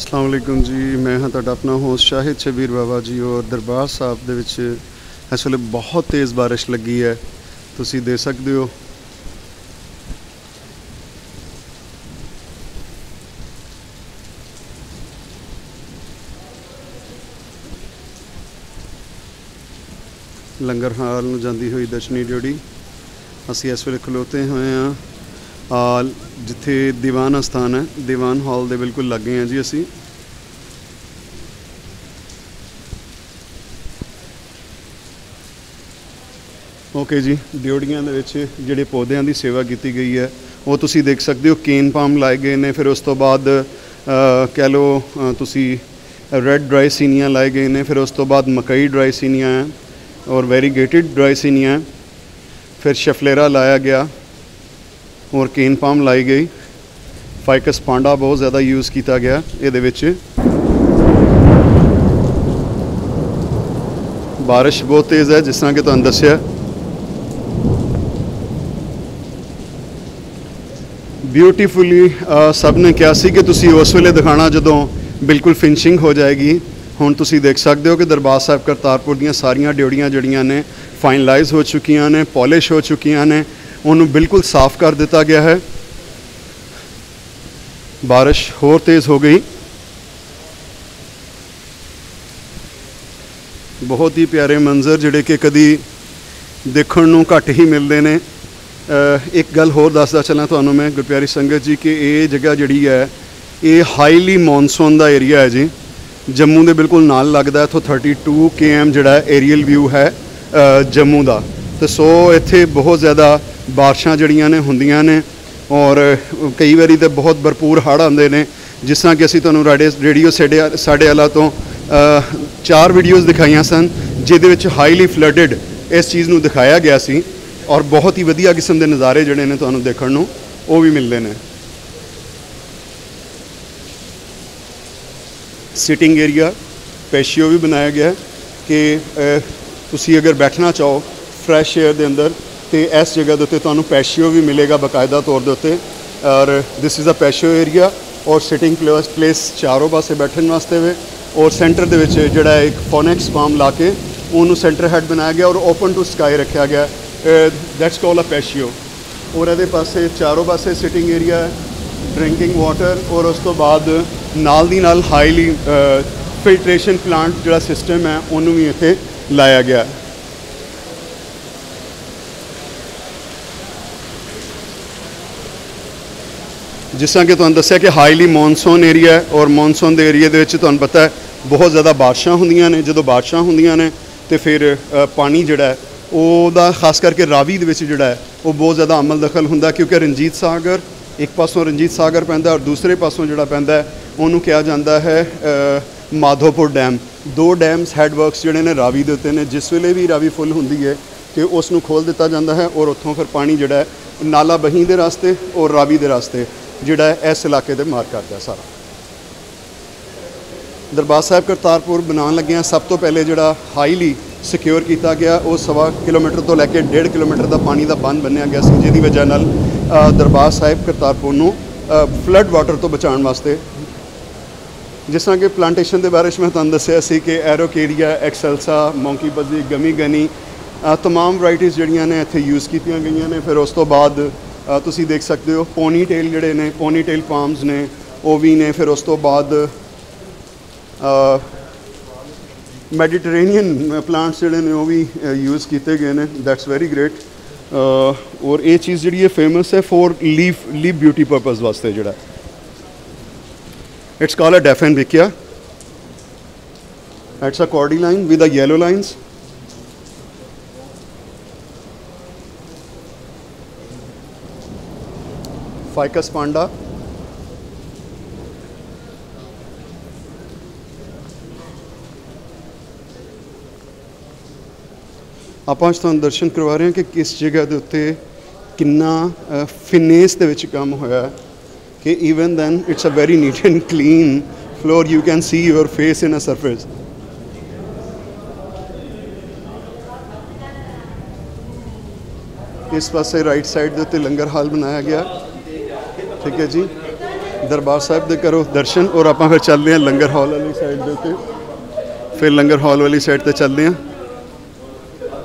ਅਸਲਾਮ ਵਾਲੇਕੁਮ ਜੀ, ਮੈਂ ਹਾਂ ਤੁਹਾਡਾ ਆਪਣਾ ਹੋਸਟ ਸ਼ਾਹਿਦ ਸ਼ਬੀਰ ਬਾਬਾ ਜੀ ਔਰ ਦਰਬਾਰ ਸਾਹਿਬ ਦੇ ਵਿੱਚ ਇਸ ਵੇਲੇ ਬਹੁਤ ਤੇਜ਼ ਬਾਰਿਸ਼ ਲੱਗੀ ਹੈ। ਤੁਸੀਂ ਦੇ ਸਕਦੇ ਹੋ। ਲੰਗਰ ਹਾਲ ਨੂੰ ਜਾਂਦੀ ਹੋਈ ਦਸ਼ਨੀ ਡਿਊਟੀ। ਅਸੀਂ ਇਸ ਵੇਲੇ ਖਲੋਤੇ ਹੋਏ ਹਾਂ। ਜਿੱਥੇ ਦੀਵਾਨ ਅਸਥਾਨ ਹੈ, ਦੀਵਾਨ ਹਾਲ ਦੇ ਬਿਲਕੁਲ ਲੱਗੇ ਹਾਂ ਜੀ ਅਸੀਂ ਓਕੇ ਜੀ ਡਿਊਟੀਆਂ ਦੇ ਵਿੱਚ ਜਿਹੜੇ ਪੌਦਿਆਂ ਦੀ ਸੇਵਾ ਕੀਤੀ ਗਈ ਹੈ, ਉਹ ਤੁਸੀਂ ਦੇਖ ਸਕਦੇ ਹੋ, ਕੇਨ ਪਾਮ ਲਾਏ ਗਏ ਨੇ, ਫਿਰ ਉਸ ਤੋਂ ਬਾਅਦ ਕਹਿ ਲਓ ਤੁਸੀਂ ਰੈੱਡ ਡਰਾਈ ਸੀਨੀਆਂ ਲਾਏ ਗਏ ਨੇ, ਫਿਰ ਉਸ ਤੋਂ ਬਾਅਦ ਮਕਈ ਡਰਾਈ ਸੀਨੀਆਂ ਹੈ, ਔਰ ਵੈਰੀਗੇਟਿਡ ਡਰਾਈ ਸੀਨੀਆਂ ਹੈ। ਫਿਰ ਸ਼ਫਲੇਰਾ ਲਾਇਆ ਗਿਆ ਔਰ ਕੇਨ ਪਾਮ ਲਾਈ ਗਈ। ਫਾਈਕਸ ਪਾਂਡਾ ਬਹੁਤ ਜ਼ਿਆਦਾ ਯੂਜ਼ ਕੀਤਾ ਗਿਆ ਇਹਦੇ ਵਿੱਚ। ਬਾਰਿਸ਼ ਬਹੁਤ ਤੇਜ਼ ਹੈ, ਜਿਸ ਤਰ੍ਹਾਂ ਕਿ ਤੁਹਾਨੂੰ ਦੱਸਿਆ। ਬਿਊਟੀਫੁਲੀ ਸਭ ਨੇ ਕਿਹਾ ਸੀ ਕਿ ਤੁਸੀਂ ਉਸ ਵੇਲੇ ਦਿਖਾਣਾ ਜਦੋਂ ਬਿਲਕੁਲ ਫਿਨਿਸ਼ਿੰਗ ਹੋ ਜਾਏਗੀ। ਹੁਣ ਤੁਸੀਂ ਦੇਖ ਸਕਦੇ ਹੋ ਕਿ ਦਰਬਾਰ ਸਾਹਿਬ ਕਰਤਾਰਪੁਰ ਦੀਆਂ ਸਾਰੀਆਂ ਡਿਊੜੀਆਂ ਜਿਹੜੀਆਂ ਨੇ ਫਾਈਨਲਾਈਜ਼ ਹੋ ਚੁੱਕੀਆਂ ਨੇ ਪਾਲਿਸ਼ ਹੋ ਚੁੱਕੀਆਂ ਨੇ। ਉਹਨੂੰ ਬਿਲਕੁਲ ਸਾਫ਼ ਕਰ ਦਿੱਤਾ ਗਿਆ ਹੈ। ਬਾਰਿਸ਼ ਹੋਰ ਤੇਜ਼ ਹੋ ਗਈ। ਬਹੁਤ ਹੀ ਪਿਆਰੇ ਮੰਜ਼ਰ ਜਿਹੜੇ ਕਿ ਕਦੀ ਦੇਖਣ ਨੂੰ ਘੱਟ ਹੀ ਮਿਲਦੇ ਨੇ। ਇੱਕ ਗੱਲ ਹੋਰ ਦੱਸਦਾ ਚੱਲਾਂ ਤੁਹਾਨੂੰ ਮੈਂ ਗੁਰਪਿਆਰੀ ਸੰਗਤ ਜੀ, ਕਿ ਇਹ ਜਗ੍ਹਾ ਜਿਹੜੀ ਹੈ, ਇਹ ਹਾਈਲੀ ਮੌਨਸੂਨ ਦਾ ਏਰੀਆ ਹੈ ਜੀ। ਜੰਮੂ ਦੇ ਬਿਲਕੁਲ ਨਾਲ ਲੱਗਦਾ, ਇੱਥੋਂ 32 ਕੇਐਮ ਜਿਹੜਾ ਏਰੀਅਲ ਵਿਊ ਹੈ ਜੰਮੂ ਦਾ। ਤੇ ਸੋ ਇੱਥੇ ਬਹੁਤ ਜ਼ਿਆਦਾ ਬਾਰਿਸ਼ਾਂ ਜਿਹੜੀਆਂ ਨੇ ਹੁੰਦੀਆਂ ਨੇ ਔਰ ਕਈ ਵਾਰੀ ਤੇ ਬਹੁਤ ਭਰਪੂਰ ਹੜ੍ਹ ਆਉਂਦੇ ਨੇ। ਜਿਸ ਤਰ੍ਹਾਂ ਕਿ ਅਸੀਂ ਤੁਹਾਨੂੰ ਰਾਡੇ ਰੇਡੀਓ ਸਾਡੇ ਸਾਡੇ ਵਾਲਾ ਤੋਂ ਚਾਰ ਵੀਡੀਓਜ਼ ਦਿਖਾਈਆਂ ਸਨ, ਜਿਹਦੇ ਵਿੱਚ ਹਾਈਲੀ ਫਲੱਡਡ ਇਸ ਚੀਜ਼ ਨੂੰ ਦਿਖਾਇਆ ਗਿਆ ਸੀ ਔਰ ਬਹੁਤ ਹੀ ਵਧੀਆ ਕਿਸਮ ਦੇ ਨਜ਼ਾਰੇ ਜਿਹੜੇ ਨੇ ਤੁਹਾਨੂੰ ਦੇਖਣ ਨੂੰ ਉਹ ਵੀ ਮਿਲਦੇ ਨੇ। ਸਿਟਿੰਗ ਏਰੀਆ ਪੈਸ਼ੀਓ ਵੀ ਬਣਾਇਆ ਗਿਆ ਕਿ ਤੁਸੀਂ ਅਗਰ ਬੈਠਣਾ ਚਾਹੋ ਫਰੈਸ਼ 에ਅਰ ਦੇ ਅੰਦਰ ਤੇ ਇਸ ਜਗ੍ਹਾ ਦੇ ਉੱਤੇ ਤੁਹਾਨੂੰ ਪੈਸ਼ੀਓ ਵੀ ਮਿਲੇਗਾ ਬਕਾਇਦਾ ਤੌਰ ਦੇ ਉੱਤੇ। ਔਰ this is a patio area ਔਰ ਸਿਟਿੰਗ ਪਲੇਸ ਚਾਰੋਂ ਪਾਸੇ ਬੈਠਣ ਵਾਸਤੇ ਵੇ। ਔਰ ਸੈਂਟਰ ਦੇ ਵਿੱਚ ਜਿਹੜਾ ਇੱਕ ਫੋਨੈਕਸ ਫਾਰਮ ਲਾ ਕੇ ਉਹਨੂੰ ਸੈਂਟਰ ਹੈਡ ਬਣਾਇਆ ਗਿਆ ਔਰ ਓਪਨ ਟੂ ਸਕਾਈ ਰੱਖਿਆ ਗਿਆ। That's call a patio. ਔਰ ਇਹਦੇ ਪਾਸੇ ਚਾਰੋਂ ਪਾਸੇ ਸਿਟਿੰਗ ਏਰੀਆ ਹੈ ਡਰਿੰਕਿੰਗ ਵਾਟਰ ਔਰ ਉਸ ਤੋਂ ਬਾਅਦ ਨਾਲ ਦੀ ਨਾਲ ਹਾਈਲੀ ਫਿਲਟਰੇਸ਼ਨ ਪਲਾਂਟ ਜਿਹੜਾ ਸਿਸਟਮ ਹੈ, ਉਹਨੂੰ ਵੀ ਇੱਥੇ ਲਾਇਆ ਗਿਆ। ਜਿਸ ਤਰ੍ਹਾਂ ਕਿ ਤੁਹਾਨੂੰ ਦੱਸਿਆ ਕਿ ਹਾਈਲੀ ਮੌਨਸੂਨ ਏਰੀਆ ਹੈ ਔਰ ਮੌਨਸੂਨ ਦੇ ਏਰੀਆ ਦੇ ਵਿੱਚ ਤੁਹਾਨੂੰ ਪਤਾ ਹੈ ਬਹੁਤ ਜ਼ਿਆਦਾ ਬਾਰਿਸ਼ਾਂ ਹੁੰਦੀਆਂ ਨੇ, ਜਦੋਂ ਬਾਰਿਸ਼ਾਂ ਹੁੰਦੀਆਂ ਨੇ ਤੇ ਫਿਰ ਪਾਣੀ ਜਿਹੜਾ ਉਹਦਾ ਖਾਸ ਕਰਕੇ ਰਾਵੀ ਦੇ ਵਿੱਚ ਜਿਹੜਾ ਉਹ ਬਹੁਤ ਜ਼ਿਆਦਾ ਅਮਲ ਦਖਲ ਹੁੰਦਾ ਕਿਉਂਕਿ ਰਣਜੀਤ ਸਾਗਰ ਇੱਕ ਪਾਸੋਂ ਰਣਜੀਤ ਸਾਗਰ ਪੈਂਦਾ ਔਰ ਦੂਸਰੇ ਪਾਸੋਂ ਜਿਹੜਾ ਪੈਂਦਾ ਉਹਨੂੰ ਕਿਹਾ ਜਾਂਦਾ ਹੈ ਮਾਧੋਪੁਰ ਡੈਮ। ਦੋ ਡੈਮਸ ਹੈਡ ਵਰਕਸ ਜਿਹੜੇ ਨੇ ਰਾਵੀ ਦੇ ਉੱਤੇ ਨੇ, ਜਿਸ ਵੇਲੇ ਵੀ ਰਾਵੀ ਫੁੱਲ ਹੁੰਦੀ ਹੈ ਕਿ ਉਸ ਨੂੰ ਖੋਲ ਦਿੱਤਾ ਜਾਂਦਾ ਹੈ ਔਰ ਉੱਥੋਂ ਫਿਰ ਪਾਣੀ ਜਿਹੜਾ ਹੈ ਨਾਲਾ ਬਹੀਂ ਦੇ ਰਸਤੇ ਔਰ ਰਾਵੀ ਦੇ ਰਸਤੇ। ਜਿਹੜਾ ਇਸ ਇਲਾਕੇ ਤੇ ਮਾਰ ਕਰਦਾ ਸਾਰਾ। ਦਰਬਾਰ ਸਾਹਿਬ ਕਰਤਾਰਪੁਰ ਬਣਾਉਣ ਲੱਗਿਆਂ ਸਭ ਤੋਂ ਪਹਿਲੇ ਜਿਹੜਾ ਹਾਈਲੀ ਸਿਕਿਉਰ ਕੀਤਾ ਗਿਆ ਉਹ ਸਵਾ ਕਿਲੋਮੀਟਰ ਤੋਂ ਲੈ ਕੇ 1.5 ਕਿਲੋਮੀਟਰ ਦਾ ਪਾਣੀ ਦਾ ਬੰਨ ਬੰਨਿਆ ਗਿਆ ਸੀ ਜਿਹਦੀ ਵਜ੍ਹਾ ਨਾਲ ਦਰਬਾਰ ਸਾਹਿਬ ਕਰਤਾਰਪੁਰ ਨੂੰ ਫਲੱਡ ਵਾਟਰ ਤੋਂ ਬਚਾਉਣ ਵਾਸਤੇ ਜਿਸ ਤਰ੍ਹਾਂ ਕਿ ਪਲਾਂਟੇਸ਼ਨ ਦੇ ਬਾਰੇ ਵਿੱਚ ਮੈਂ ਤੁਹਾਨੂੰ ਦੱਸਿਆ ਸੀ ਕਿ ਐਰੋਕੇਰੀਆ ਐਕਸੈਲਸਾ ਮੌਂਕੀ ਬਜ਼ੀ ਗਮੀ ਗਨੀ ਅ, ਤਮਾਮ ਵੈਰਾਈਟੀਆਂ ਜਿਹੜੀਆਂ ਨੇ ਇੱਥੇ ਯੂਜ਼ ਕੀਤੀਆਂ ਗਈਆਂ ਨੇ। ਫਿਰ ਉਸ ਤੋਂ ਬਾਅਦ ਤੁਸੀਂ ਦੇਖ ਸਕਦੇ ਹੋ ਪੋਨੀ ਟੇਲ ਜਿਹੜੇ ਨੇ ਪੋਨੀ ਟੇਲ ਪਾਮਸ ਨੇ, ਉਹ ਵੀ ਨੇ, ਫਿਰ ਉਸ ਤੋਂ ਬਾਅਦ ਮੈਡੀਟਰੇਨੀਅਨ ਪਲਾਂਟਸ ਜਿਹੜੇ ਨੇ, ਉਹ ਵੀ ਯੂਜ਼ ਕੀਤੇ ਗਏ ਨੇ ਦੈਟਸ ਵੈਰੀ ਗ੍ਰੇਟ ਔਰ ਇਹ ਚੀਜ਼ ਜਿਹੜੀ ਹੈ ਫੇਮਸ ਹੈ for leaf leaf beauty purpose ਵਾਸਤੇ ਜਿਹੜਾ। It's call a dieffenbachia it's a cordyline with a yellow lines ficus panda ਆਪਾਂ ਅੱਜ ਤੁਹਾਨੂੰ ਦਰਸ਼ਨ ਕਰਵਾ ਰਹੇ ਹਾਂ ਕਿ ਕਿਸ ਜਗ੍ਹਾ ਦੇ ਉੱਤੇ ਕਿੰਨਾ ਫਿਨੇਸ ਦੇ ਵਿੱਚ ਕੰਮ ਹੋਇਆ ਹੈ ਕਿ even then it's a very neat and clean floor you can see your face in a surface ਇਸ ਪਾਸੇ ਰਾਈਟ ਸਾਈਡ ਦੇ ਉੱਤੇ ਲੰਗਰ ਹਾਲ ਬਣਾਇਆ ਗਿਆ ਠੀਕ ਹੈ ਜੀ। ਦਰਬਾਰ ਸਾਹਿਬ ਦੇ ਕਰੋ ਦਰਸ਼ਨ ਔਰ ਆਪਾਂ ਫਿਰ ਚੱਲਦੇ ਹਾਂ ਲੰਗਰ ਹਾਲ ਵਾਲੀ ਸਾਈਡ ਦੇ ਉੱਤੇ। ਫਿਰ ਲੰਗਰ ਹਾਲ ਵਾਲੀ ਸਾਈਡ ਤੇ ਚੱਲਦੇ ਹਾਂ।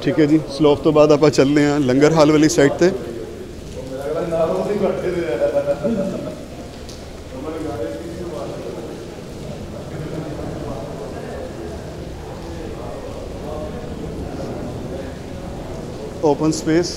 ਠੀਕ ਹੈ ਜੀ ਸਲੋਪ ਤੋਂ ਬਾਅਦ ਆਪਾਂ ਚੱਲਦੇ ਹਾਂ ਲੰਗਰ ਹਾਲ ਵਾਲੀ ਸਾਈਡ ਤੇ। Open space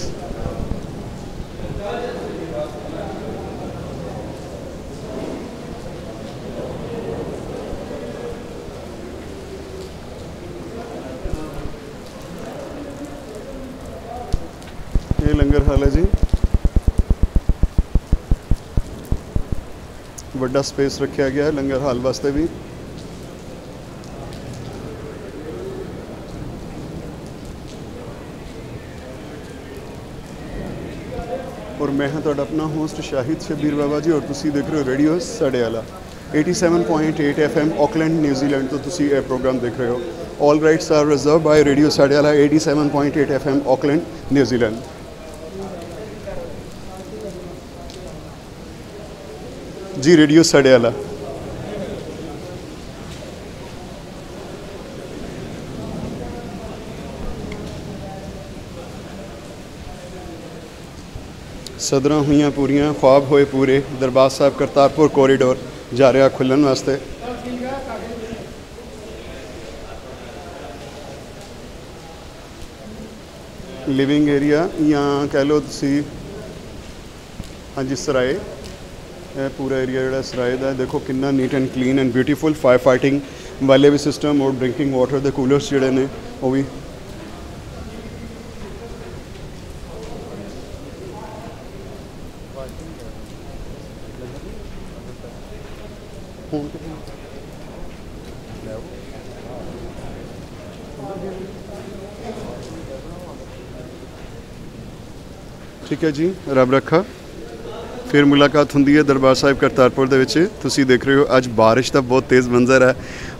ਲੰਗਰ ਹਾਲ ਹੈ ਜੀ। ਵੱਡਾ ਸਪੇਸ ਰੱਖਿਆ ਗਿਆ ਹੈ ਲੰਗਰ ਹਾਲ ਵਾਸਤੇ ਵੀ। ਔਰ ਮੈਂ ਹਾਂ ਤੁਹਾਡਾ ਆਪਣਾ ਹੋਸਟ ਸ਼ਾਹਿਦ ਸ਼ਬੀਰ ਬਾਬਾ ਜੀ, ਔਰ ਤੁਸੀਂ ਦੇਖ ਰਹੇ ਹੋ ਰੇਡੀਓ ਸਾਡੇ ਵਾਲਾ 87.8 FM ਆਕਲੈਂਡ ਨਿਊਜ਼ੀਲੈਂਡ ਤੋਂ ਤੁਸੀਂ ਇਹ ਪ੍ਰੋਗਰਾਮ ਦੇਖ ਰਹੇ ਹੋ। All rights are reserve by radio Saade 87.8 FM Auckland New Zealand ਜੀ, ਰੇਡੀਓ ਸਾਡੇ ਵਾਲਾ। ਸਦਰਾਂ ਹੋਈਆਂ ਪੂਰੀਆਂ, ਖੁਆਬ ਹੋਏ ਪੂਰੇ। ਦਰਬਾਰ ਸਾਹਿਬ, ਕਰਤਾਰਪੁਰ ਕੋਰੀਡੋਰ ਜਾ ਰਿਹਾ ਖੁੱਲਣ ਵਾਸਤੇ। ਲਿਵਿੰਗ ਏਰੀਆ ਜਾਂ ਕਹਿ ਲਓ ਤੁਸੀਂ, ਹਾਂਜੀ, ਸਰਾਏ। ਇਹ ਪੂਰਾ ਏਰੀਆ ਜਿਹੜਾ ਸਰਾਏ ਦਾ ਹੈ, ਦੇਖੋ ਕਿੰਨਾ neat and clean and beautiful fire fighting ਵਾਲੇ ਵੀ ਸਿਸਟਮ ਔਰ ਡਰਿੰਕਿੰਗ ਵਾਟਰ ਦੇ ਕੂਲਰਸ ਜਿਹੜੇ ਨੇ ਉਹ ਵੀ ਠੀਕ ਹੈ ਜੀ ਰੱਬ ਰੱਖਾ। ਫਿਰ ਮੁਲਾਕਾਤ ਹੁੰਦੀ ਹੈ ਦਰਬਾਰ ਸਾਹਿਬ ਕਰਤਾਰਪੁਰ ਦੇ ਵਿੱਚ। ਤੁਸੀਂ ਦੇਖ ਰਹੇ ਹੋ, ਅੱਜ ਬਾਰਿਸ਼ ਦਾ ਬਹੁਤ ਤੇਜ਼ ਮੰਜ਼ਰ ਹੈ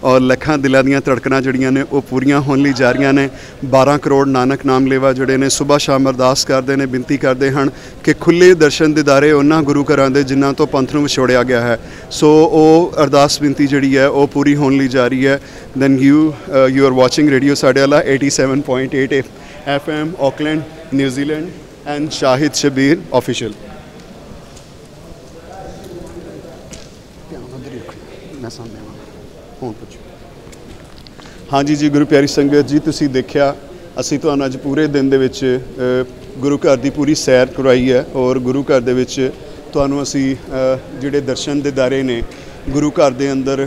ਔਰ ਲੱਖਾਂ ਦਿਲਾਂ ਦੀਆਂ ਧੜਕਣਾਂ ਜਿਹੜੀਆਂ ਨੇ, ਉਹ ਪੂਰੀਆਂ ਹੋਣ ਲਈ ਜਾ ਰਹੀਆਂ ਨੇ। 12 ਕਰੋੜ ਨਾਨਕ ਨਾਮ ਲੇਵਾ ਜਿਹੜੇ ਨੇ ਸਵੇਰ ਸ਼ਾਮ ਅਰਦਾਸ ਕਰਦੇ ਨੇ, ਬੇਨਤੀ ਕਰਦੇ ਹਨ ਕਿ ਖੁੱਲੇ ਦਰਸ਼ਨ ਦਿਦਾਰੇ ਉਹਨਾਂ ਗੁਰੂ ਘਰਾਂ ਦੇ ਜਿਨ੍ਹਾਂ ਤੋਂ ਪੰਥ ਨੂੰ ਵਿਛੋੜਿਆ ਗਿਆ ਹੈ। ਸੋ ਉਹ ਅਰਦਾਸ ਬੇਨਤੀ ਜਿਹੜੀ ਹੈ, ਉਹ ਪੂਰੀ ਹੋਣ ਲਈ ਜਾ ਰਹੀ ਹੈ। Then you you are watching radio Saade ਵਾਲਾ 87.8 FM Auckland New Zealand and Shahid Shabir official ਧਿਆਨ ਉਧਰ ਹੀ ਰੱਖੋ ਮੈਂ ਸਾਹਮਣੇ ਵਾਂ ਹੁਣ ਪੁੱਛੋ। ਹਾਂਜੀ ਜੀ, ਗੁਰੂ ਪਿਆਰੀ ਸੰਗਤ ਜੀ, ਤੁਸੀਂ ਦੇਖਿਆ, ਅਸੀਂ ਤੁਹਾਨੂੰ ਅੱਜ ਪੂਰੇ ਦਿਨ ਦੇ ਵਿੱਚ ਗੁਰੂ ਘਰ ਦੀ ਪੂਰੀ ਸੈਰ ਕਰਵਾਈ ਹੈ ਔਰ ਗੁਰੂ ਘਰ ਦੇ ਵਿੱਚ ਤੁਹਾਨੂੰ ਅਸੀਂ ਜਿਹੜੇ ਦਰਸ਼ਨ ਦੇ ਦਾਰੇ ਨੇ, ਗੁਰੂ ਘਰ ਦੇ ਅੰਦਰ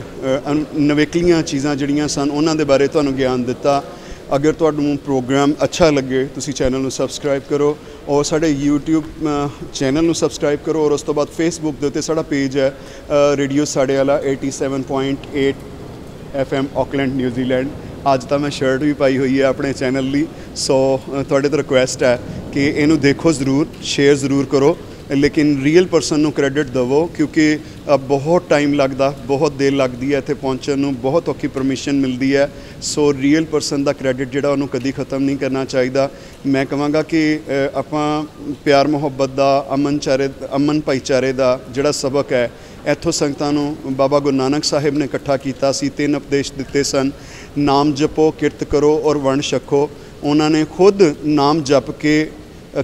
ਨਵੇਕਲੀਆਂ ਚੀਜ਼ਾਂ ਜਿਹੜੀਆਂ ਸਨ, ਉਹਨਾਂ ਦੇ ਬਾਰੇ ਤੁਹਾਨੂੰ ਗਿਆਨ ਦਿੱਤਾ। ਅਗਰ ਤੁਹਾਨੂੰ ਪ੍ਰੋਗਰਾਮ ਅੱਛਾ ਲੱਗੇ, ਤੁਸੀਂ ਚੈਨਲ ਨੂੰ ਸਬਸਕ੍ਰਾਈਬ ਕਰੋ ਔਰ ਸਾਡੇ YouTube ਚੈਨਲ ਨੂੰ ਸਬਸਕ੍ਰਾਈਬ ਕਰੋ ਔਰ ਉਸ ਤੋਂ ਬਾਅਦ Facebook ਦੇ ਉੱਤੇ ਸਾਡਾ ਪੇਜ ਹੈ ਰੇਡੀਓ ਸਾਡੇ ਵਾਲਾ 87.8 FM ਆਕਲੈਂਡ ਨਿਊਜ਼ੀਲੈਂਡ ਅੱਜ ਤਾਂ ਮੈਂ ਸ਼ਰਟ ਵੀ ਪਾਈ ਹੋਈ ਹੈ ਆਪਣੇ ਚੈਨਲ ਲਈ। ਸੋ ਤੁਹਾਡੇ ਤੋਂ ਰਿਕੁਐਸਟ ਹੈ ਕਿ ਇਹਨੂੰ ਦੇਖੋ ਜ਼ਰੂਰ ਸ਼ੇਅਰ ਜ਼ਰੂਰ ਕਰੋ। ਲੇਕਿਨ ਰੀਅਲ ਪਰਸਨ ਨੂੰ ਕ੍ਰੈਡਿਟ ਦਿਵੋ, ਕਿਉਂਕਿ ਬਹੁਤ ਟਾਈਮ ਲੱਗਦਾ, ਬਹੁਤ ਦੇਰ ਲੱਗਦੀ ਹੈ ਇੱਥੇ ਪਹੁੰਚਣ ਨੂੰ, ਬਹੁਤ ਔਖੀ ਪਰਮਿਸ਼ਨ ਮਿਲਦੀ ਹੈ। ਸੋ ਰੀਅਲ ਪਰਸਨ ਦਾ ਕ੍ਰੈਡਿਟ ਜਿਹੜਾ ਉਹਨੂੰ ਕਦੀ ਖਤਮ ਨਹੀਂ ਕਰਨਾ ਚਾਹੀਦਾ। ਮੈਂ ਕਹਾਂਗਾ ਕਿ ਆਪਾਂ ਪਿਆਰ ਮੁਹੱਬਤ ਦਾ, ਅਮਨ ਚਾਰੇ, ਅਮਨ ਭਾਈਚਾਰੇ ਦਾ ਜਿਹੜਾ ਸਬਕ ਹੈ ਇੱਥੋਂ ਸੰਗਤਾਂ ਨੂੰ ਬਾਬਾ ਗੁਰੂ ਨਾਨਕ ਸਾਹਿਬ ਨੇ ਇਕੱਠਾ ਕੀਤਾ ਸੀ, ਤਿੰਨ ਉਪਦੇਸ਼ ਦਿੱਤੇ ਸਨ, ਨਾਮ ਜਪੋ, ਕਿਰਤ ਕਰੋ ਔਰ ਵੰਡ ਛਕੋ। ਉਹਨਾਂ ਨੇ ਖੁਦ ਨਾਮ ਜਪ ਕੇ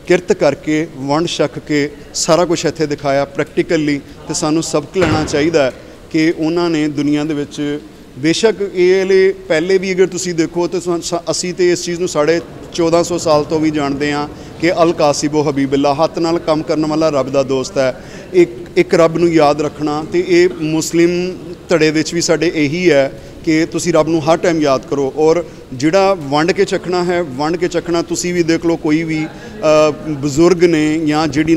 ਕਿਰਤ ਕਰਕੇ, ਵੰਡ ਛਕ ਕੇ ਸਾਰਾ ਕੁਝ ਇੱਥੇ ਦਿਖਾਇਆ ਪ੍ਰੈਕਟੀਕਲੀ ਤੇ ਸਾਨੂੰ ਸਬਕ ਲੈਣਾ ਚਾਹੀਦਾ ਕਿ ਉਹਨਾਂ ਨੇ ਦੁਨੀਆ ਦੇ ਵਿੱਚ ਬੇਸ਼ੱਕ ਇਹ ਵੇਲੇ ਪਹਿਲੇ ਵੀ ਅਗਰ ਤੁਸੀਂ ਦੇਖੋ ਤੇ ਅਸੀਂ ਤੇ ਇਸ ਚੀਜ਼ ਨੂੰ ਸਾਡੇ 1400 ਸਾਲ ਤੋਂ ਵੀ ਜਾਣਦੇ ਹਾਂ ਕਿ ਅਲ ਕਾਸਿਬੋ ਹਬੀਬੁੱਲਾ, ਹੱਥ ਨਾਲ ਕੰਮ ਕਰਨ ਵਾਲਾ ਰੱਬ ਦਾ ਦੋਸਤ ਹੈ। ਇੱਕ ਇੱਕ ਰੱਬ ਨੂੰ ਯਾਦ ਰੱਖਣਾ ਤੇ ਇਹ ਮੁਸਲਿਮ ਧੜੇ ਵਿੱਚ ਵੀ ਸਾਡੇ ਇਹੀ ਹੈ ਕਿ ਤੁਸੀਂ ਰੱਬ ਨੂੰ ਹਰ ਟਾਈਮ ਯਾਦ ਕਰੋ ਔਰ ਜਿਹੜਾ ਵੰਡ ਕੇ ਚੱਕਣਾ ਹੈ ਵੰਡ ਕੇ ਚੱਕਣਾ ਤੁਸੀਂ ਵੀ ਦੇਖ ਲਓ ਕੋਈ ਵੀ ਬਜ਼ੁਰਗ ਨੇ ਜਾਂ ਜਿਹੜੀ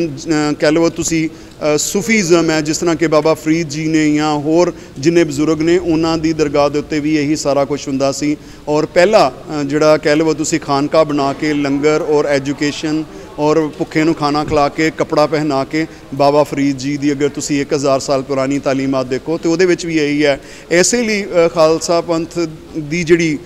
ਕਹਿ ਲਓ ਤੁਸੀਂ ਅ, ਸੂਫੀਜ਼ਮ ਹੈ ਜਿਸ ਤਰ੍ਹਾਂ ਕਿ ਬਾਬਾ ਫਰੀਦ ਜੀ ਨੇ ਜਾਂ ਹੋਰ ਜਿੰਨੇ ਬਜ਼ੁਰਗ ਨੇ ਉਹਨਾਂ ਦੀ ਦਰਗਾਹ ਦੇ ਉੱਤੇ ਵੀ ਇਹੀ ਸਾਰਾ ਕੁਝ ਹੁੰਦਾ ਸੀ ਔਰ ਪਹਿਲਾ ਜਿਹੜਾ ਕਹਿ ਲਓ ਤੁਸੀਂ ਖਾਨਕਾ ਬਣਾ ਕੇ ਲੰਗਰ ਔਰ ਐਜੂਕੇਸ਼ਨ ਔਰ ਭੁੱਖੇ ਨੂੰ ਖਾਣਾ ਖਿਲਾ ਕੇ, ਕਪੜਾ ਪਹਿਨਾ ਕੇ, ਬਾਬਾ ਫਰੀਦ ਜੀ ਦੀ ਅਗਰ ਤੁਸੀਂ 1000 ਸਾਲ ਪੁਰਾਣੀ ਤਾਲੀਮਾਤ ਦੇਖੋ, ਤੇ ਉਹਦੇ ਵਿੱਚ ਵੀ ਇਹੀ ਹੈ। ਐਸੇ ਲਈ ਖਾਲਸਾ ਪੰਥ ਦੀ ਜਿਹੜੀ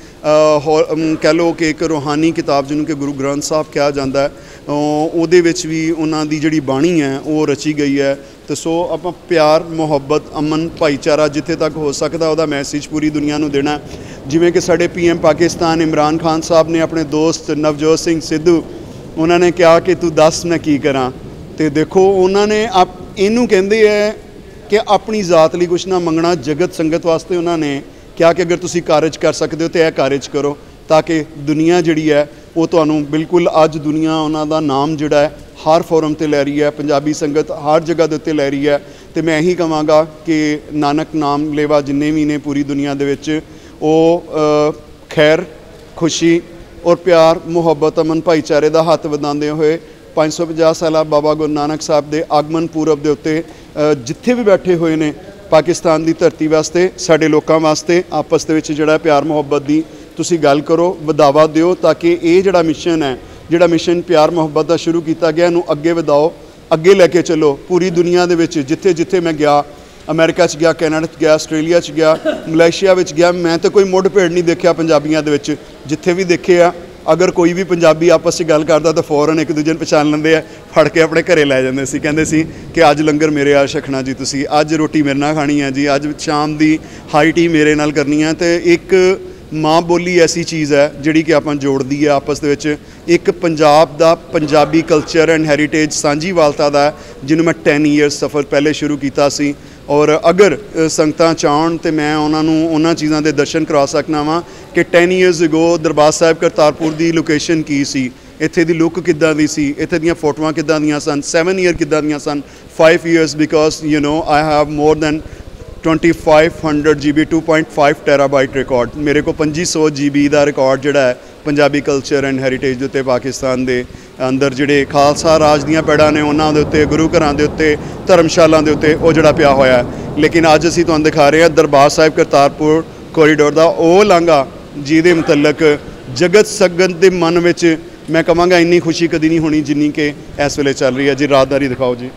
ਹੋ- ਕਹਿ ਲਓ ਕਿ ਇੱਕ ਰੂਹਾਨੀ ਕਿਤਾਬ ਜਿਹਨੂੰ ਕਿ ਗੁਰੂ ਗ੍ਰੰਥ ਸਾਹਿਬ ਕਿਹਾ ਜਾਂਦਾ ਹੈ ਉਹਦੇ ਵਿੱਚ ਵੀ ਉਹਨਾਂ ਦੀ ਜਿਹੜੀ ਬਾਣੀ ਹੈ, ਉਹ ਰਚੀ ਗਈ ਹੈ। ਤੇ ਸੋ ਆਪਾਂ ਪਿਆਰ, ਮੁਹੱਬਤ, ਅਮਨ, ਭਾਈਚਾਰਾ ਜਿੱਥੇ ਤੱਕ ਹੋ ਸਕਦਾ ਉਹਦਾ ਮੈਸੇਜ ਪੂਰੀ ਦੁਨੀਆ ਨੂੰ ਦੇਣਾ ਜਿਵੇਂ ਕਿ ਸਾਡੇ ਪੀਐਮ ਪਾਕਿਸਤਾਨ ਇਮਰਾਨ ਖਾਨ ਸਾਹਿਬ ਨੇ ਆਪਣੇ ਦੋਸਤ ਨਵਜੋਤ ਸਿੰਘ ਸਿੱਧੂ ਉਹਨਾਂ ਨੇ ਕਿਹਾ ਕਿ ਤੂੰ ਦੱਸ ਮੈਂ ਕੀ ਕਰਾਂ। ਤੇ ਦੇਖੋ, ਉਹਨਾਂ ਨੇ ਆਪ, ਇਹਨੂੰ ਕਹਿੰਦੇ ਐ ਕਿ ਆਪਣੀ ਜ਼ਾਤ ਲਈ ਕੁਛ ਨਾ ਮੰਗਣਾ, ਜਗਤ ਸੰਗਤ ਵਾਸਤੇ ਉਹਨਾਂ ਨੇ ਕਿਹਾ ਕਿ ਅਗਰ ਤੁਸੀਂ ਕਾਰਜ ਕਰ ਸਕਦੇ ਹੋ ਤੇ ਇਹ ਕਾਰਜ ਕਰੋ, ਤਾਂ ਕਿ ਦੁਨੀਆ ਜਿਹੜੀ ਹੈ ਉਹ ਤੁਹਾਨੂੰ ਬਿਲਕੁਲ ਅੱਜ ਦੁਨੀਆ ਉਹਨਾਂ ਦਾ ਨਾਮ ਜਿਹੜਾ ਹੈ ਹਰ ਫੋਰਮ ਤੇ ਲੈ ਰਹੀ ਹੈ ਪੰਜਾਬੀ ਸੰਗਤ ਹਰ ਜਗ੍ਹਾ ਦੇ ਉੱਤੇ ਲੈ ਰਹੀ ਹੈ ਤੇ ਮੈਂ ਇਹੀ ਕਹਾਂਗਾ ਕਿ ਨਾਨਕ ਨਾਮ ਲੇਵਾ ਜਿੰਨੇ ਵੀ ਨੇ ਪੂਰੀ ਦੁਨੀਆ ਦੇ ਵਿੱਚ, ਉਹ ਖੈਰ, ਖੁਸ਼ੀ ਔਰ ਪਿਆਰ, ਮੁਹੱਬਤ, ਅਮਨ ਭਾਈਚਾਰੇ ਦਾ ਹੱਥ ਵਧਾਉਂਦੇ ਹੋਏ 550 ਸਾਲਾ ਬਾਬਾ ਗੁਰੂ ਨਾਨਕ ਸਾਹਿਬ ਦੇ ਆਗਮਨ ਪੂਰਬ ਦੇ ਉੱਤੇ ਜਿੱਥੇ ਵੀ ਬੈਠੇ ਹੋਏ ਨੇ, ਪਾਕਿਸਤਾਨ ਦੀ ਧਰਤੀ ਵਾਸਤੇ, ਸਾਡੇ ਲੋਕਾਂ ਵਾਸਤੇ, ਆਪਸ ਦੇ ਵਿੱਚ ਜਿਹੜਾ ਪਿਆਰ, ਮੁਹੱਬਤ ਦੀ ਤੁਸੀਂ ਗੱਲ ਕਰੋ, ਵਧਾਵਾ ਦਿਓ ਤਾਂ ਕਿ ਇਹ ਜਿਹੜਾ ਮਿਸ਼ਨ ਹੈ, ਜਿਹੜਾ ਮਿਸ਼ਨ ਪਿਆਰ, ਮੁਹੱਬਤ ਦਾ ਸ਼ੁਰੂ ਕੀਤਾ ਗਿਆ, ਇਹਨੂੰ ਅੱਗੇ ਵਧਾਓ, ਅੱਗੇ ਲੈ ਕੇ ਚੱਲੋ, ਪੂਰੀ ਦੁਨੀਆ ਦੇ ਵਿੱਚ ਜਿੱਥੇ ਜਿੱਥੇ ਮੈਂ ਗਿਆ ਅਮਰੀਕਾ 'ਚ ਗਿਆ, ਕੈਨੇਡਾ 'ਚ ਗਿਆ, ਆਸਟ੍ਰੇਲੀਆ 'ਚ ਗਿਆ, ਮਲੇਸ਼ੀਆ ਵਿੱਚ ਗਿਆ, ਮੈਂ ਤਾਂ ਕੋਈ ਮੁੱਢ ਭੇੜ ਨਹੀਂ ਦੇਖਿਆ ਪੰਜਾਬੀਆਂ ਦੇ ਵਿੱਚ। ਜਿੱਥੇ ਵੀ ਦੇਖੇ ਆ, ਅਗਰ ਕੋਈ ਵੀ ਪੰਜਾਬੀ ਆਪਸ 'ਚ ਗੱਲ ਕਰਦਾ ਤਾਂ ਫੌਰਨ ਇੱਕ ਦੂਜੇ ਨੂੰ ਪਛਾਣ ਲੈਂਦੇ ਆ, ਫੜ ਕੇ ਆਪਣੇ ਘਰੇ ਲੈ ਜਾਂਦੇ ਸੀ। ਕਹਿੰਦੇ ਸੀ ਕਿ ਅੱਜ ਲੰਗਰ ਮੇਰੇ ਆ ਛਕਣਾ ਜੀ ਤੁਸੀਂ, ਅੱਜ ਰੋਟੀ ਮੇਰੇ ਨਾਲ ਖਾਣੀ ਹੈ ਜੀ, ਅੱਜ ਸ਼ਾਮ ਦੀ ਹਾਈ ਟੀ ਮੇਰੇ ਨਾਲ ਕਰਨੀ ਹੈ ਤੇ ਇੱਕ ਮਾਂ ਬੋਲੀ ਐਸੀ ਚੀਜ਼ ਹੈ ਜਿਹੜੀ ਕਿ ਆਪਾਂ ਜੋੜਦੀ ਹੈ ਆਪਸ ਦੇ ਵਿੱਚ। ਇੱਕ ਪੰਜਾਬ ਦਾ ਪੰਜਾਬੀ ਕਲਚਰ ਐਂਡ ਹੈਰੀਟੇਜ ਸਾਂਝੀਵਾਲਤਾ ਦਾ, ਜਿਹਨੂੰ ਮੈਂ 10 ਇਅਰਸ ਸਫ਼ਰ ਪਹਿਲੇ ਸ਼ੁਰੂ ਕੀਤਾ ਸੀ। ਔਰ ਅਗਰ ਸੰਗਤਾਂ ਚਾਹਣ ਤੇ ਮੈਂ ਉਹਨਾਂ ਨੂੰ ਉਹਨਾਂ ਚੀਜ਼ਾਂ ਦੇ ਦਰਸ਼ਨ ਕਰਾ ਸਕਣਾ ਵਾਂ ਕਿ 10 ਇਅਰਸ ਅਗੋ ਦਰਬਾਰ ਸਾਹਿਬ ਕਰਤਾਰਪੁਰ ਦੀ ਲੋਕੇਸ਼ਨ ਕੀ ਸੀ? ਇੱਥੇ ਦੀ ਲੁੱਕ ਕਿੱਦਾਂ ਦੀ ਸੀ? ਇੱਥੇ ਦੀਆਂ ਫੋਟੋਆਂ ਕਿੱਦਾਂ ਦੀਆਂ ਸਨ? 7 ਇਅਰ ਕਿੱਦਾਂ ਦੀਆਂ ਸਨ? 5 years because you know I have more than 2500 GB 2.5 terabyte record ਮੇਰੇ ਕੋਲ 2500 GB ਦਾ ਰਿਕਾਰਡ ਜਿਹੜਾ ਹੈ ਪੰਜਾਬੀ ਕਲਚਰ ਐਂਡ ਹੈਰੀਟੇਜ ਦੇ ਉੱਤੇ ਪਾਕਿਸਤਾਨ ਦੇ ਅੰਦਰ ਜਿਹੜੇ ਖਾਲਸਾ ਰਾਜ ਦੀਆਂ ਪੈੜਾਂ ਨੇ ਉਹਨਾਂ ਦੇ ਉੱਤੇ ਗੁਰੂ ਘਰਾਂ ਦੇ ਉੱਤੇ ਧਰਮਸ਼ਾਲਾਂ ਦੇ ਉੱਤੇ ਉਹ ਜਿਹੜਾ ਪਿਆ ਹੋਇਆ ਹੈ। ਲੇਕਿਨ ਅੱਜ ਅਸੀਂ ਤੁਹਾਨੂੰ ਦਿਖਾ ਰਹੇ ਹਾਂ ਦਰਬਾਰ ਸਾਹਿਬ ਕਰਤਾਰਪੁਰ ਕੋਰੀਡੋਰ ਦਾ ਉਹ ਲਾਂਘਾ ਜਿਹਦੇ ਮੁਤਲਕ ਜਗਤ ਸਗਤ ਦੇ ਮਨ ਵਿੱਚ ਮੈਂ ਕਹਾਂਗਾ ਇੰਨੀ ਖੁਸ਼ੀ ਕਦੀ ਨਹੀਂ ਹੋਣੀ ਜਿੰਨੀ ਕਿ ਇਸ ਵੇਲੇ ਚੱਲ ਰਹੀ ਹੈ। ਜੀ ਰਾਹਦਾਰੀ ਦਿਖਾਓ ਜੀ।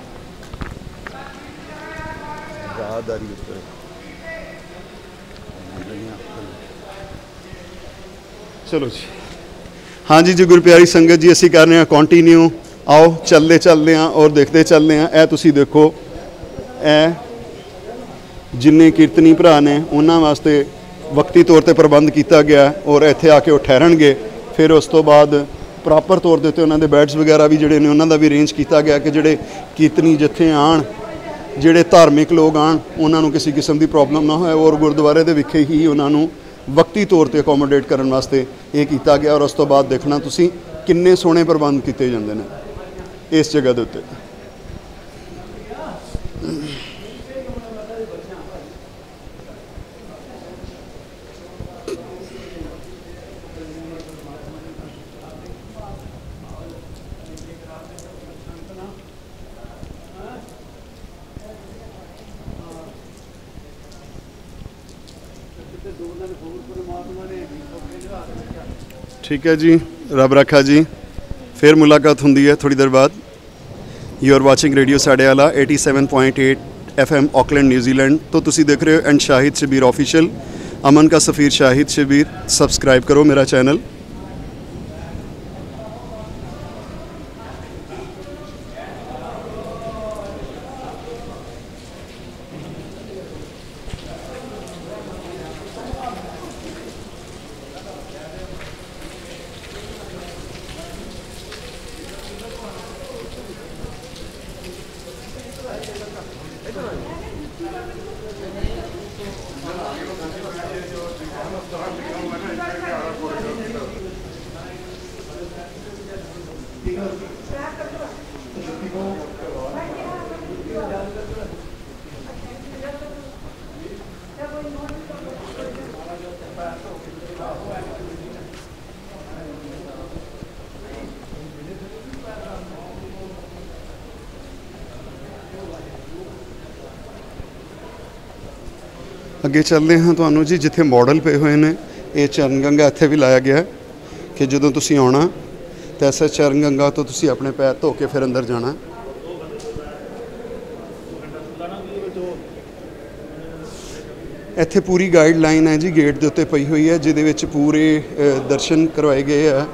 ਰਾਹਦਾਰੀ ਚਲੋ ਜੀ। ਹਾਂਜੀ ਜੀ ਗੁਰਪਿਆਰੀ ਸੰਗਤ ਜੀ, ਅਸੀਂ ਕਰ ਰਹੇ ਹਾਂ ਕੰਟੀਨਿਊ ਆਓ, ਚੱਲਦੇ ਚੱਲਦੇ ਹਾਂ ਔਰ ਦੇਖਦੇ ਚੱਲਦੇ ਹਾਂ। ਇਹ ਤੁਸੀਂ ਦੇਖੋ, ਇਹ ਜਿੰਨੇ ਕੀਰਤਨੀ ਭਰਾ ਨੇ, ਉਹਨਾਂ ਵਾਸਤੇ ਵਕਤੀ ਤੌਰ ਤੇ ਪ੍ਰਬੰਧ ਕੀਤਾ ਗਿਆ ਔਰ ਇੱਥੇ ਆ ਕੇ ਉਹ ਠਹਿਰਣਗੇ ਫਿਰ ਉਸ ਤੋਂ ਬਾਅਦ ਪ੍ਰੋਪਰ ਤੌਰ ਦੇ ਉੱਤੇ ਉਹਨਾਂ ਦੇ ਬੈਡਸ ਵਗੈਰਾ ਵੀ ਜਿਹੜੇ ਨੇ, ਉਹਨਾਂ ਦਾ ਵੀ ਅਰੇਂਜ ਕੀਤਾ ਗਿਆ ਕਿ ਜਿਹੜੇ ਕੀਰਤਨੀ ਜਿੱਥੇ ਆਣ ਜਿਹੜੇ ਧਾਰਮਿਕ ਲੋਕ ਆਣ ਉਹਨਾਂ ਨੂੰ ਕਿਸੇ ਕਿਸਮ ਦੀ ਪ੍ਰੋਬਲਮ ਨਾ ਹੋਏ ਔਰ ਗੁਰਦੁਆਰੇ ਦੇ ਵਿਖੇ ਹੀ ਉਹਨਾਂ ਨੂੰ ਵਕਤੀ ਤੌਰ ਤੇ ਅਕੋਮੋਡੇਟ ਕਰਨ ਵਾਸਤੇ ਇਹ ਕੀਤਾ ਗਿਆ ਔਰ ਉਸ ਤੋਂ ਬਾਅਦ ਦੇਖਣਾ ਤੁਸੀਂ ਕਿੰਨੇ ਸੋਹਣੇ ਪ੍ਰਬੰਧ ਕੀਤੇ ਜਾਂਦੇ ਨੇ ਇਸ ਜਗ੍ਹਾ ਦੇ ਉੱਤੇ। ਠੀਕ ਹੈ ਜੀ ਰੱਬ ਰੱਖਾ ਜੀ ਫਿਰ ਮੁਲਾਕਾਤ ਹੁੰਦੀ ਹੈ ਥੋੜੀ ਦੇਰ ਬਾਅਦ ਯੂ ਆਰ ਵਾਚਿੰਗ ਰੇਡੀਓ ਸਾਡੇ ਵਾਲਾ 87.8 FM ਆਕਲੈਂਡ ਨਿਊਜ਼ੀਲੈਂਡ ਤੋਂ ਤੁਸੀਂ ਦੇਖ ਰਹੇ ਹੋ ਐਂਡ ਸ਼ਾਹਿਦ ਸ਼ਬੀਰ ऑफिशियल अमन का सफ़ीर शाहिद शबीर सब्सक्राइब करो मेरा चैनल ਅੱਗੇ ਚੱਲਦੇ ਹਾਂ ਤੁਹਾਨੂੰ ਜੀ, ਜਿੱਥੇ ਮਾਡਲ ਪਏ ਹੋਏ ਨੇ, ਇਹ ਚਰਨ ਗੰਗਾ ਇੱਥੇ ਵੀ ਲਾਇਆ ਗਿਆ ਕਿ ਜਦੋਂ ਤੁਸੀਂ ਆਉਣਾ, ਤਾਂ ਐਸਾ ਚਰਨ ਗੰਗਾ ਤੋਂ ਤੁਸੀਂ ਆਪਣੇ ਪੈਰ ਧੋ ਕੇ ਫਿਰ ਅੰਦਰ ਜਾਣਾ। ਇੱਥੇ ਪੂਰੀ ਗਾਈਡਲਾਈਨ ਹੈ ਜੀ ਗੇਟ ਦੇ ਉੱਤੇ ਪਈ ਹੋਈ ਹੈ, ਜਿਹਦੇ ਵਿੱਚ ਪੂਰੇ ਦਰਸ਼ਨ ਕਰਵਾਏ ਗਏ ਆ।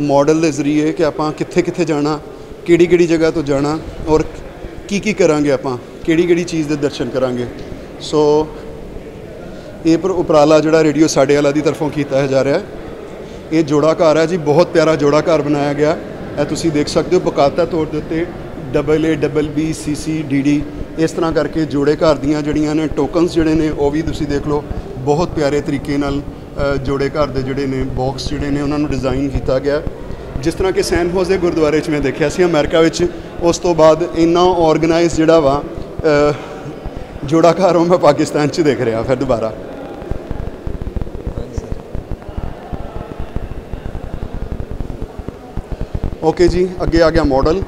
ਮਾਡਲ ਦੇ ਜ਼ਰੀਏ ਕਿ ਆਪਾਂ ਕਿੱਥੇ ਕਿੱਥੇ ਜਾਣਾ ਕਿਹੜੀ ਕਿਹੜੀ ਜਗ੍ਹਾ ਤੋਂ ਜਾਣਾ ਔਰ ਕੀ ਕੀ ਕਰਾਂਗੇ ਆਪਾਂ? ਕਿਹੜੀ ਕਿਹੜੀ ਚੀਜ਼ ਦੇ ਦਰਸ਼ਨ ਕਰਾਂਗੇ? ਸੋ ਇਹ ਪਰ ਉਪਰਾਲਾ ਜਿਹੜਾ ਰੇਡੀਓ ਸਾਡੇ ਵਾਲਾ ਦੀ ਤਰਫੋਂ ਕੀਤਾ ਜਾ ਰਿਹਾ ਹੈ। ਇਹ ਜੋੜਾ ਘਰ ਹੈ ਜੀ, ਬਹੁਤ ਪਿਆਰਾ ਜੋੜਾ ਘਰ ਬਣਾਇਆ ਗਿਆ। ਇਹ ਤੁਸੀਂ ਦੇਖ ਸਕਦੇ ਹੋ ਬਕਾਤਾ ਤੌਰ ਦੇ ਉੱਤੇ double A double B C C D D ਇਸ ਤਰ੍ਹਾਂ ਕਰਕੇ ਜੋੜੇ ਘਰ ਦੀਆਂ ਜਿਹੜੀਆਂ ਨੇ ਟੋਕਨਸ ਜਿਹੜੇ ਨੇ, ਉਹ ਵੀ ਤੁਸੀਂ ਦੇਖ ਲਓ। ਬਹੁਤ ਪਿਆਰੇ ਤਰੀਕੇ ਨਾਲ ਜੋੜੇ ਘਰ ਦੇ ਜਿਹੜੇ ਨੇ ਬਾਕਸ ਜਿਹੜੇ ਨੇ, ਉਹਨਾਂ ਨੂੰ ਡਿਜ਼ਾਈਨ ਕੀਤਾ ਗਿਆ। ਜਿਸ ਤਰ੍ਹਾਂ ਕਿ ਸੈਨ ਹੋਜ਼ੇ ਗੁਰਦੁਆਰੇ 'ਚ ਮੈਂ ਦੇਖਿਆ ਸੀ, ਅਮਰੀਕਾ ਵਿੱਚ ਉਸ ਤੋਂ ਬਾਅਦ ਇੰਨਾ ਆਰਗੇਨਾਈਜ਼ ਜਿਹੜਾ ਵਾ ਅ, ਜੋੜਾ ਘਰ ਉਹ ਮੈਂ ਪਾਕਿਸਤਾਨ 'ਚ ਦੇਖ ਰਿਹਾ ਫਿਰ ਦੁਬਾਰਾ। ਓਕੇ ਜੀ ਅੱਗੇ ਆ ਗਿਆ ਮਾਡਲ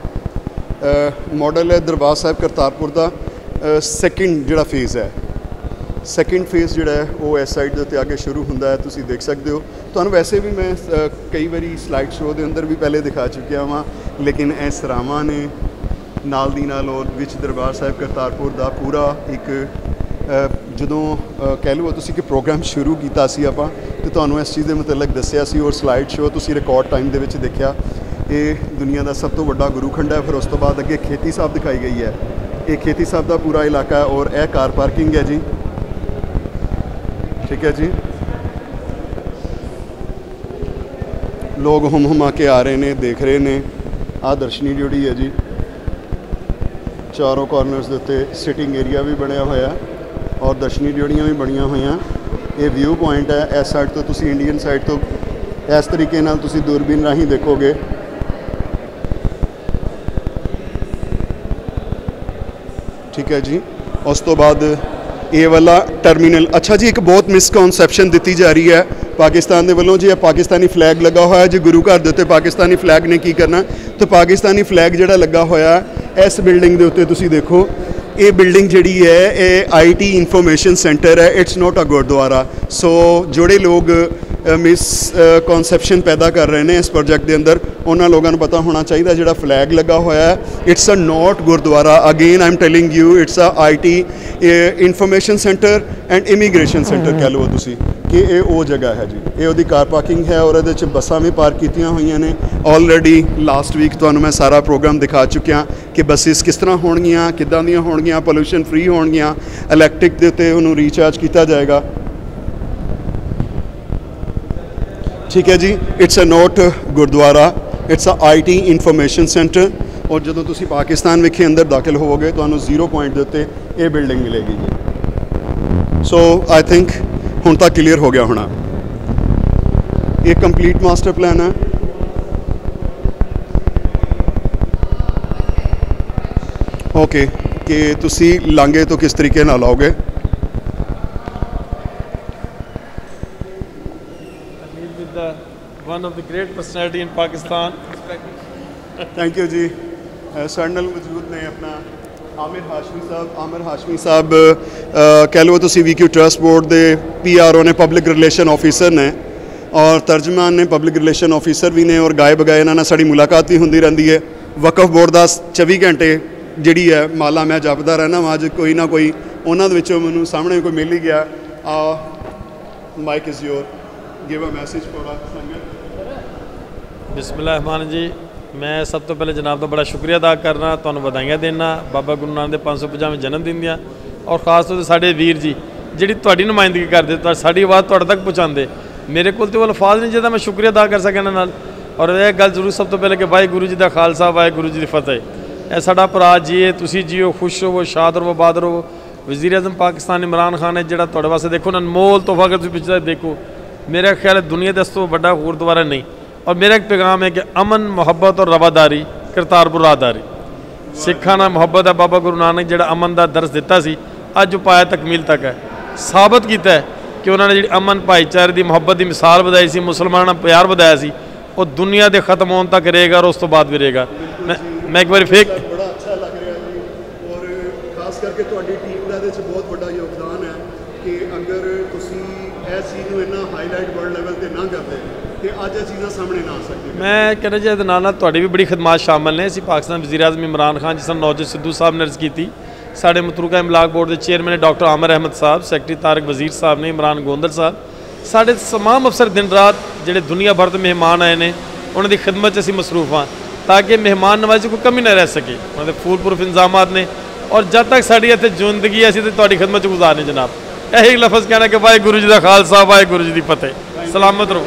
ਮਾਡਲ ਹੈ ਦਰਬਾਰ ਸਾਹਿਬ ਕਰਤਾਰਪੁਰ ਦਾ। ਸੈਕਿੰਡ ਜਿਹੜਾ ਫੇਜ਼ ਹੈ। ਸੈਕਿੰਡ ਫੇਜ਼ ਜਿਹੜਾ ਹੈ ਉਹ ਇਸ ਸਾਈਡ ਦੇ ਉੱਤੇ ਅੱਗੇ ਸ਼ੁਰੂ ਹੁੰਦਾ ਹੈ ਤੁਸੀਂ ਦੇਖ ਸਕਦੇ ਹੋ। ਤੁਹਾਨੂੰ ਵੈਸੇ ਵੀ ਮੈਂ ਕਈ ਵਾਰੀ ਸਲਾਈਡ ਸ਼ੋਅ ਦੇ ਅੰਦਰ ਵੀ ਪਹਿਲੇ ਦਿਖਾ ਚੁੱਕਿਆ ਵਾਂ। ਲੇਕਿਨ ਇਹ ਸਰਾਵਾਂ ਨੇ ਨਾਲ ਦੀ ਨਾਲ ਉਹ ਵਿੱਚ ਦਰਬਾਰ ਸਾਹਿਬ ਕਰਤਾਰਪੁਰ ਦਾ ਪੂਰਾ ਇੱਕ ਜਦੋਂ ਕਹਿ ਲਓ ਤੁਸੀਂ ਕਿ ਪ੍ਰੋਗਰਾਮ ਸ਼ੁਰੂ ਕੀਤਾ ਸੀ ਆਪਾਂ, ਤੇ ਤੁਹਾਨੂੰ ਇਸ ਚੀਜ਼ ਦੇ ਮੁਤਲਕ ਦੱਸਿਆ ਸੀ ਔਰ ਸਲਾਈਡ ਸ਼ੋਅ ਤੁਸੀਂ ਰਿਕਾਰਡ ਟਾਈਮ ਦੇ ਵਿੱਚ ਦੇਖਿਆ। ਇਹ ਦੁਨੀਆ ਦਾ ਸਭ ਤੋਂ ਵੱਡਾ ਗੁਰੂਖੰਡ ਹੈ, ਫਿਰ ਉਸ ਤੋਂ ਬਾਅਦ ਅੱਗੇ ਖੇਤੀ ਸਾਹਿਬ ਦਿਖਾਈ ਗਈ ਹੈ। ਇਹ ਖੇਤੀ ਸਾਹਿਬ ਦਾ ਪੂਰਾ ਇਲਾਕਾ ਹੈ ਔਰ ਇਹ ਕਾਰ ਪਾਰਕਿੰਗ ਹੈ ਜੀ। ਠੀਕ ਹੈ ਜੀ। ਲੋਕ ਹੁਮ ਹੁਮਾ ਕੇ ਆ ਰਹੇ ਨੇ, ਦੇਖ ਰਹੇ ਨੇ। ਆਹ ਦਰਸ਼ਨੀ ਜਿਹੜੀ ਹੈ ਜੀ, ਚਾਰੋਂ ਕਾਰਨਰਸ ਦੇ ਉੱਤੇ ਸਿਟਿੰਗ ਏਰੀਆ ਵੀ ਬਣਿਆ ਹੋਇਆ ਔਰ ਦਰਸ਼ਨੀ ਜਿਹੜੀਆਂ ਵੀ ਬਣੀਆਂ ਹੋਈਆਂ, ਇਹ ਵਿਊ ਪੁਆਇੰਟ ਹੈ। ਇਸ ਸਾਈਡ ਤੋਂ ਤੁਸੀਂ ਇੰਡੀਅਨ ਸਾਈਡ ਤੋਂ ਇਸ ਤਰੀਕੇ ਨਾਲ ਤੁਸੀਂ ਦੂਰਬੀਨ ਰਾਹੀਂ ਦੇਖੋਗੇ। ਠੀਕ ਹੈ ਜੀ। ਉਸ ਤੋਂ ਬਾਅਦ ਇਹ ਵਾਲਾ ਟਰਮੀਨਲ ਅੱਛਾ ਜੀ, ਇੱਕ ਬਹੁਤ ਮਿਸਕਨਸੈਪਸ਼ਨ ਦਿੱਤੀ ਜਾ ਰਹੀ ਹੈ। ਪਾਕਿਸਤਾਨ ਦੇ ਵੱਲੋਂ ਜੇ ਪਾਕਿਸਤਾਨੀ ਫਲੈਗ ਲੱਗਾ ਹੋਇਆ ਜੇ ਗੁਰੂ ਘਰ ਦੇ ਉੱਤੇ ਪਾਕਿਸਤਾਨੀ ਫਲੈਗ ਨੇ ਕੀ ਕਰਨਾ? ਤਾਂ ਪਾਕਿਸਤਾਨੀ ਫਲੈਗ ਜਿਹੜਾ ਲੱਗਾ ਹੋਇਆ, ਇਸ ਬਿਲਡਿੰਗ ਦੇ ਉੱਤੇ ਤੁਸੀਂ ਦੇਖੋ, ਇਹ ਬਿਲਡਿੰਗ ਜਿਹੜੀ ਹੈ, ਇਹ ਆਈਟੀ ਇਨਫੋਰਮੇਸ਼ਨ ਸੈਂਟਰ ਹੈ it's not a gurdwara. So ਜਿਹੜੇ ਲੋਕ ਮਿਸ ਕਨਸੈਪਸ਼ਨ ਪੈਦਾ ਕਰ ਰਹੇ ਨੇ ਇਸ ਪ੍ਰੋਜੈਕਟ ਦੇ ਅੰਦਰ, ਉਹਨਾਂ ਲੋਕਾਂ ਨੂੰ ਪਤਾ ਹੋਣਾ ਚਾਹੀਦਾ ਜਿਹੜਾ ਫਲੈਗ ਲੱਗਾ ਹੋਇਆ ਹੈ। It's a not gurdwara. Again I am telling you it's a IT information centre and immigration centre ਕਹਿ ਲਓ ਤੁਸੀਂ। ਕਿ ਇਹ ਉਹ ਜਗ੍ਹਾ ਹੈ ਜੀ। ਇਹ ਉਹਦੀ ਕਾਰ ਪਾਰਕਿੰਗ ਹੈ ਔਰ ਇਹਦੇ 'ਚ ਬੱਸਾਂ ਵੀ ਪਾਰਕ ਕੀਤੀਆਂ ਹੋਈਆਂ ਨੇ। ਆਲਰੇਡੀ ਲਾਸਟ ਵੀਕ ਤੁਹਾਨੂੰ ਮੈਂ ਸਾਰਾ ਪ੍ਰੋਗਰਾਮ ਦਿਖਾ ਚੁੱਕਿਆ ਕਿ ਬੱਸਿਸ ਕਿਸ ਤਰ੍ਹਾਂ ਹੋਣਗੀਆਂ, ਕਿੱਦਾਂ ਦੀਆਂ ਹੋਣਗੀਆਂ ਪੋਲੂਸ਼ਨ ਫ੍ਰੀ ਹੋਣਗੀਆਂ ਇਲੈਕਟ੍ਰਿਕ ਦੇ ਉੱਤੇ ਉਹਨੂੰ ਰੀਚਾਰਜ ਕੀਤਾ ਜਾਏਗਾ। ਠੀਕ ਹੈ ਜੀ it's a not gurdwara it's a IT information centre ਔਰ ਜਦੋਂ ਤੁਸੀਂ ਪਾਕਿਸਤਾਨ ਵਿਖੇ ਅੰਦਰ ਦਾਖਲ ਹੋਵੋਗੇ, ਤੁਹਾਨੂੰ ਜ਼ੀਰੋ ਪੁਆਇੰਟ ਦੇ ਉੱਤੇ ਇਹ ਬਿਲਡਿੰਗ ਮਿਲੇਗੀ ਜੀ। ਸੋ ਆਈ ਥਿੰਕ ਹੁਣ ਤਾਂ ਕਲੀਅਰ ਹੋ ਗਿਆ ਹੋਣਾ। ਇਹ ਕੰਪਲੀਟ ਮਾਸਟਰ ਪਲਾਨ ਹੈ। ਓਕੇ ਕਿ ਤੁਸੀਂ ਲਾਂਗੇ ਤੋਂ ਕਿਸ ਤਰੀਕੇ ਨਾਲ ਆਓਗੇ? One of the great personality in Pakistan. Thank you ਜੀ ਸਾਡੇ ਨਾਲ ਮੌਜੂਦ ਨੇ ਆਪਣਾ ਆਮਿਰ ਹਾਸ਼ਮੀ ਸਾਹਿਬ ਆਮਿਰ ਹਾਸ਼ਮੀ ਸਾਹਿਬ ਕਹਿ ਲਓ ਤੁਸੀਂ ਵੀਕਿਊ ਟਰਸਟ ਬੋਰਡ ਦੇ ਪੀਆਰਓ ਨੇ ਪਬਲਿਕ ਰਿਲੇਸ਼ਨ ਆਫੀਸਰ ਨੇ ਔਰ ਤਰਜਮਾਨ ਨੇ ਪਬਲਿਕ ਰਿਲੇਸ਼ਨ ਆਫੀਸਰ ਵੀ ਨੇ ਔਰ ਗਾਏ ਬਗਾਏ ਇਹਨਾਂ ਨਾਲ ਸਾਡੀ ਮੁਲਾਕਾਤ ਵੀ ਹੁੰਦੀ ਰਹਿੰਦੀ ਹੈ। ਵਕਫ ਬੋਰਡ ਦਾ 24 ਘੰਟੇ ਜਿਹੜੀ ਹੈ ਮਾਲਾ ਮੈਂ ਜਪਦਾ ਰਹਿਣਾ ਵਾਂ, ਅੱਜ ਕੋਈ ਨਾ ਕੋਈ ਉਹਨਾਂ ਦੇ ਵਿੱਚੋਂ ਮੈਨੂੰ ਸਾਹਮਣੇ ਕੋਈ ਮਿਲ ਹੀ ਗਿਆ। ਆ mic is your give a message for our sangat. ਬਿਸਮਿਲ੍ਲਾਹਿਰਰਹਿਮਾਨ ਜੀ, ਮੈਂ ਸਭ ਤੋਂ ਪਹਿਲੇ ਜਨਾਬ ਦਾ ਬੜਾ ਸ਼ੁਕਰੀਆ ਅਦਾ ਕਰਨਾ, ਤੁਹਾਨੂੰ ਵਧਾਈਆਂ ਦੇਣਾ। ਬਾਬਾ ਗੁਰੂ ਨਾਨਕ ਦੇ 550ਵੇਂ ਜਨਮ ਦਿਨ ਦੀਆਂ। ਔਰ ਖਾਸ ਤੌਰ ਤੇ ਸਾਡੇ ਵੀਰ ਜੀ, ਜਿਹੜੀ ਤੁਹਾਡੀ ਨੁਮਾਇੰਦਗੀ ਕਰਦੇ, ਤਾਂ ਸਾਡੀ ਆਵਾਜ਼ ਤੁਹਾਡੇ ਤੱਕ ਪਹੁੰਚਾਉਂਦੇ। ਮੇਰੇ ਕੋਲ ਤੇ ਉਹ ਅਲਫਾਜ਼ ਨਹੀਂ ਜਿਹਦਾ ਮੈਂ ਸ਼ੁਕਰੀਆ ਅਦਾ ਕਰ ਸਕਾਂ ਇਹਨਾਂ ਨਾਲ। ਔਰ ਇਹ ਗੱਲ ਜ਼ਰੂਰ ਸਭ ਤੋਂ ਪਹਿਲੇ ਕਿ ਵਾਹਿਗੁਰੂ ਜੀ ਦਾ ਖਾਲਸਾ, ਵਾਹਿਗੁਰੂ ਜੀ ਦੀ ਫਤਿਹ। ਇਹ ਸਾਡਾ ਭਰਾ ਜੀਏ ਤੁਸੀਂ ਜੀਓ, ਖੁਸ਼ ਹੋਵੋ ਸ਼ਾਦ ਰਹੋ ਬਾਦ ਰਹੋ। ਵਜ਼ੀਰ ਅਜ਼ਮ ਪਾਕਿਸਤਾਨ ਇਮਰਾਨ ਖਾਨ ਨੇ ਜਿਹੜਾ ਤੁਹਾਡੇ ਵਾਸਤੇ ਦੇਖੋ ਨਾ, ਅਨਮੋਲ ਤੋਹਫਾ ਅਗਰ ਤੁਸੀਂ ਪਿੱਛੇ ਦੇਖੋ। ਮੇਰਾ ਖਿਆਲ ਹੈ ਦੁਨੀਆ ਦੇ ਇਸ ਤੋਂ ਵੱਡਾ ਗੁਰਦੁਆਰਾ ਨਹੀਂ। ਔਰ ਮੇਰਾ ਇੱਕ ਪੈਗਾਮ ਹੈ ਕਿ ਅਮਨ, ਮੁਹੱਬਤ ਔਰ ਰਵਾਦਾਰੀ, ਕਰਤਾਰਪੁਰ ਰਾਹਦਾਰੀ। ਸਿੱਖਾਂ ਨਾਲ ਮੁਹੱਬਤ ਹੈ ਬਾਬਾ ਗੁਰੂ ਨਾਨਕ, ਜਿਹੜਾ ਅਮਨ ਦਾ ਦਰਸ ਦਿੱਤਾ ਸੀ। ਅੱਜ ਪਾਇਆ ਤਕਮੀਲ ਤੱਕ ਹੈ। ਸਾਬਤ ਕੀਤਾ ਹੈ ਕਿ ਉਹਨਾਂ ਨੇ ਜਿਹੜੀ ਅਮਨ ਭਾਈਚਾਰੇ ਦੀ ਮੁਹੱਬਤ ਦੀ ਮਿਸਾਲ ਵਧਾਈ ਸੀ ਮੁਸਲਮਾਨਾਂ ਨਾਲ ਪਿਆਰ ਵਧਾਇਆ ਸੀ ਉਹ ਦੁਨੀਆ ਦੇ ਖਤਮ ਹੋਣ ਤੱਕ ਰਹੇਗਾ ਔਰ ਉਸ ਤੋਂ ਬਾਅਦ ਵੀ ਰਹੇਗਾ। ਮੈਂ ਮੈਂ ਇੱਕ ਵਾਰੀ ਫੇਕ ਬੜਾ ਅੱਛਾ ਲੱਗ ਰਿਹਾ ਜੀ। ਔਰ ਖਾਸ ਕਰਕੇ ਤੁਹਾਡੀ ਟੀਮ ਦਾ ਇਹਦੇ ਵਿੱਚ ਬਹੁਤ ਵੱਡਾ ਯੋਗਦਾਨ ਹੈ ਕਿ ਅਗਰ ਤੁਸੀਂ ਇਸ ਚੀਜ਼ ਨੂੰ ਇੰਨਾ ਹਾਈਲਾਈਟ ਵਰਲਡ ਲੈਵਲ ਤੇ ਨਾ ਕਰਦੇ ਤੇ ਅੱਜ ਇਹ ਚੀਜ਼ਾਂ ਸਾਹਮਣੇ ਨਾ ਆ ਸਕਦੀਆਂ। ਮੈਂ ਕਹਿੰਦਾ ਜੀ ਇਹਦੇ ਨਾਲ ਨਾਲ ਤੁਹਾਡੀ ਵੀ ਬੜੀ ਖਿਦਮਤ ਸ਼ਾਮਲ ਨੇ। ਅਸੀਂ ਪਾਕਿਸਤਾਨ ਵਜ਼ੀਰ ਆਜ਼ਮ ਇਮਰਾਨ ਖਾਨ ਜਿਸ ਨੂੰ ਨੌਜਦ ਸਿੱਧੂ ਸਾਹਿਬ ਨੇ ਅਰਜ਼ ਕੀਤੀ ਸਾਡੇ ਮਤਰੂਕਾ ਇਮਲਾਕ ਬੋਰਡ ਦੇ ਚੇਅਰਮੈਨ ਨੇ ਡਾਕਟਰ ਆਮਰ ਅਹਿਮਦ ਸਾਹਿਬ ਸੈਕਟਰੀ ਤਾਰਕ ਵਜ਼ੀਰ ਸਾਹਿਬ ਨੇ ਇਮਰਾਨ ਗੋਂਦਲ ਸਾਹਿਬ। ਸਾਡੇ ਤਮਾਮ ਅਫਸਰ ਦਿਨ ਰਾਤ ਜਿਹੜੇ ਦੁਨੀਆ ਭਰ ਤੋਂ ਮਹਿਮਾਨ ਆਏ ਨੇ ਉਹਨਾਂ ਦੀ ਖਿਦਮਤ 'ਚ ਅਸੀਂ ਮਸਰੂਫ ਹਾਂ ਤਾਂ ਕਿ ਮਹਿਮਾਨ ਨਵਾਜ਼ੀ ਕੋਈ ਕਮੀ ਨਾ ਰਹਿ ਸਕੇ। ਉਹਨਾਂ ਦੇ ਫੂਲ ਪ੍ਰੂਫ ਇੰਤਜ਼ਾਮਾਤ ਨੇ ਔਰ ਜਦ ਤੱਕ ਸਾਡੀ ਇੱਥੇ ਜ਼ਿੰਦਗੀ ਹੈ, ਅਸੀਂ ਤੇ ਤੁਹਾਡੀ ਖidmat ਚ ਗੁਜ਼ਾਰਨੀ ਜਨਾਬ। ਇਹੀ ਲਫ਼ਜ਼ ਕਹਿਣਾ ਕਿ ਵਾਹਿਗੁਰੂ ਜੀ ਦਾ ਖਾਲਸਾ ਵਾਹਿਗੁਰੂ ਜੀ ਦੀ ਫਤਿਹ। ਸਲਾਮਤ ਰਹੋ।